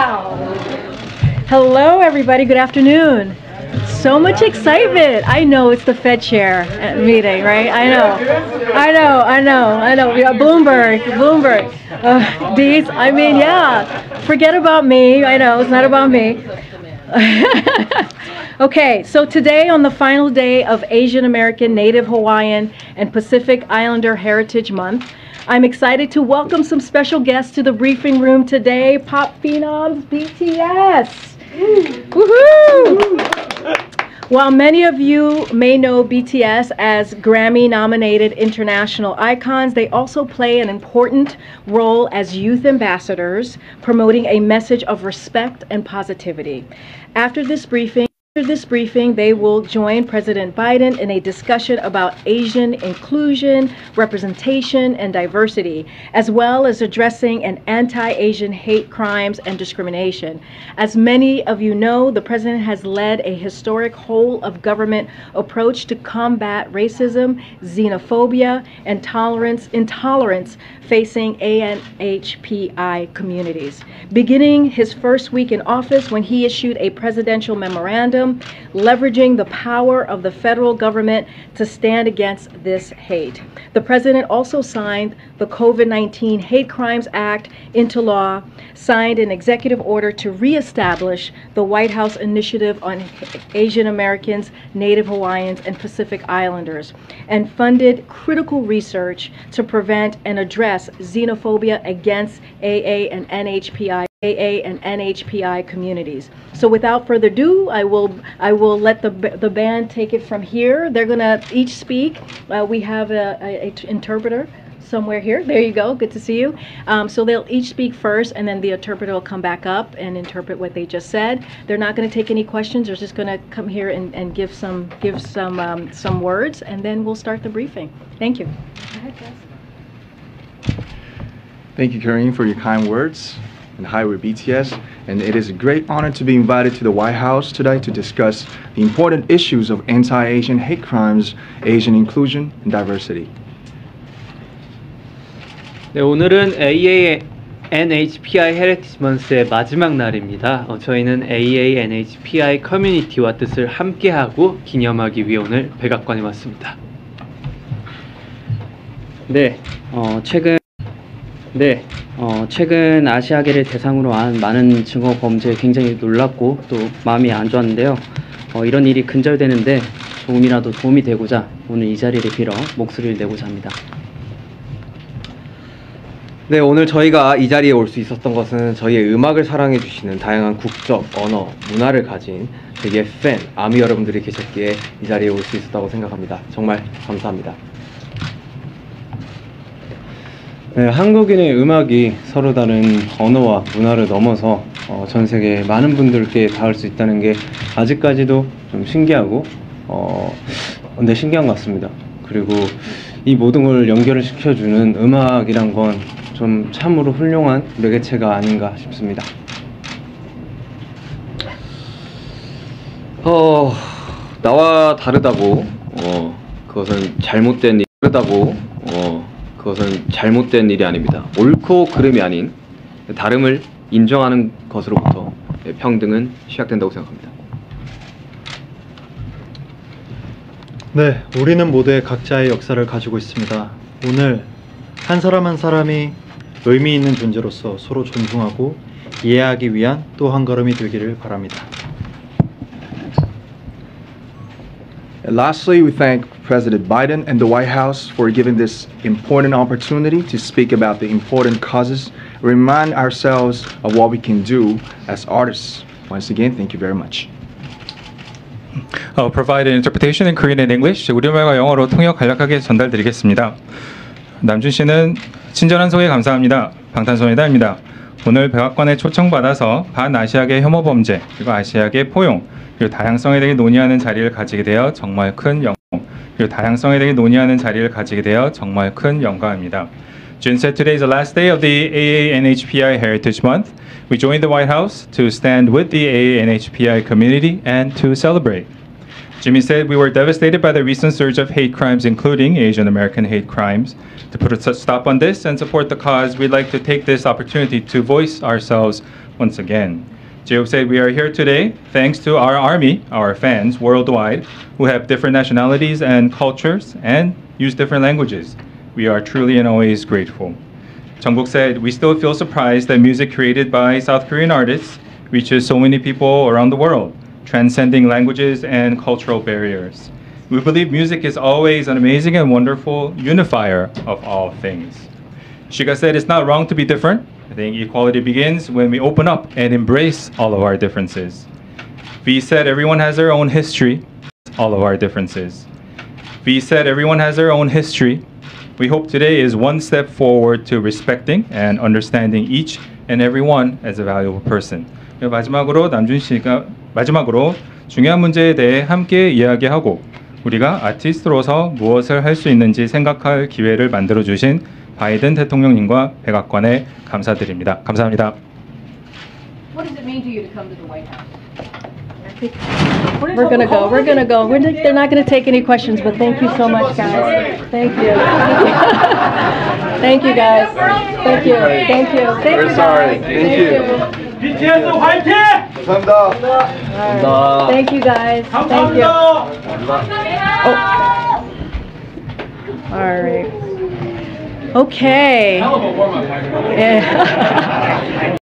Wow. Hello, everybody. Good afternoon. So much excitement. I know it's the Fed chair meeting, right? I know. I know. I know. I know. Bloomberg. Bloomberg. Uh, these, I mean, yeah. Forget about me. I know. It's not about me. okay, so today on the final day of Asian American, Native Hawaiian, and Pacific Islander Heritage Month, I'm excited to welcome some special guests to the briefing room today. Pop Phenoms BTS. Woohoo! While many of you may know BTS as Grammy nominated international icons, they also play an important role as youth ambassadors, promoting a message of respect and positivity. After this briefing, after this briefing, they will join President Biden in a discussion about Asian inclusion, representation, and diversity, as well as addressing an anti-Asian hate crimes and discrimination. As many of you know, the president has led a historic whole of government approach to combat racism, xenophobia, and tolerance, intolerance facing ANHPI communities. Beginning his first week in office when he issued a presidential memorandum leveraging the power of the federal government to stand against this hate. The president also signed the COVID 19 Hate Crimes Act into law, signed an executive order to reestablish the White House Initiative on Asian Americans, Native Hawaiians, and Pacific Islanders, and funded critical research to prevent and address xenophobia against AA and NHPI AA and NHPI communities. So without further ado, I will I will let the the band take it from here. They're gonna each speak. Uh, we have a, a, a, interpreter somewhere here. There you go. Good to see you. Um, so they'll each speak first, and then the interpreter will come back up and interpret what they just said. They're not going to take any questions. They're just going to come here and, and give some give some um, some words, and then we'll start the briefing. Thank you. Go ahead, guys. Thank you, Karine, for your kind words. And hi, we're BTS. And it is a great honor to be invited to the White House today to discuss the important issues of anti-Asian hate crimes, Asian inclusion, and diversity. 네, 오늘은 AA NHPI 헤리티지 먼스의 마지막 날입니다. 어, 저희는 AA NHPI 커뮤니티와 뜻을 함께하고 기념하기 위해 오늘 백악관에 왔습니다. 네, 어, 최근 네, 어, 최근 아시아계를 대상으로 한 많은 증오 범죄에 굉장히 놀랍고 또 마음이 안 좋았는데요. 어, 이런 일이 근절되는데 조금이라도 도움이 되고자 오늘 이 자리를 빌어 목소리를 내고자 합니다. 네, 오늘 저희가 이 자리에 올 수 있었던 것은 저희의 음악을 사랑해 주시는 다양한 국적, 언어, 문화를 가진 되게 팬, 아미 여러분들이 계셨기에 이 자리에 올 수 있었다고 생각합니다. 정말 감사합니다. 네, 한국인의 음악이 서로 다른 언어와 문화를 넘어서 어, 전 세계 많은 분들께 닿을 수 있다는 게 아직까지도 좀 신기하고 어, 근데 신기한 것 같습니다. 그리고 이 모든 걸 연결을 시켜주는 음악이란 건 좀 참으로 훌륭한 매개체가 아닌가 싶습니다. 어, 나와 다르다고, 어, 그것은 잘못된 일, 다르다고, 어, 그것은 잘못된 일이 아닙니다. 옳고 그름이 아닌 다름을 인정하는 것으로부터 평등은 시작된다고 생각합니다. 네, 우리는 모두의 각자의 역사를 가지고 있습니다. 오늘 한 사람 한 사람이 의미 있는 존재로서 서로 존중하고 이해하기 위한 또 한 걸음이 되기를 바랍니다. And lastly, we thank President Biden and the White House for giving this important opportunity to speak about the important causes, remind ourselves of what we can do as artists. Once again, thank you very much. uh, provide an interpretation in Korean and English. 우리말과 영어로 통역 간략하게 전달드리겠습니다. 남준 씨는 친절한 소개 감사합니다. 방탄소년단입니다. 오늘 백악관에 초청받아서 반아시아계 혐오 범죄 그리고 아시아계 포용 그리고 다양성에 대해 논의하는 자리를 가지게 되어 정말 큰 영광 그리고 다양성에 대해 논의하는 자리를 가지게 되어 정말 큰 영광입니다. June said today is the last day of the AANHPI Heritage Month. We joined the White House to stand with the AANHPI community and to celebrate. Jimin said we were devastated by the recent surge of hate crimes, including Asian American hate crimes. To put a stop on this and support the cause, we'd like to take this opportunity to voice ourselves once again. Jin said we are here today thanks to our army, our fans worldwide, who have different nationalities and cultures and use different languages. We are truly and always grateful. Jungkook said, we still feel surprised that music created by South Korean artists reaches so many people around the world, transcending languages and cultural barriers. We believe music is always an amazing and wonderful unifier of all things. Suga said it's not wrong to be different. I think equality begins when we open up and embrace all of our differences. V said everyone has their own history, all of our differences. V said everyone has their own history. We hope today is one step forward to respecting and understanding each and every one as a valuable person. 마지막으로 남준 씨가 마지막으로 중요한 문제에 대해 함께 이야기하고 우리가 아티스트로서 무엇을 할 수 있는지 생각할 기회를 만들어 주신 바이든 대통령님과 백악관에 감사드립니다. 감사합니다. What does it mean to you to come to the White House? We're gonna go, we're gonna go. We're, they're not gonna take any questions, but thank you so much, guys. Thank you. Thank you, guys. Thank you, thank you. Thank you, guys. Thank you. BTS 화이팅! All right. Thank you, guys. Thank you. Oh. All right. Okay. Yeah.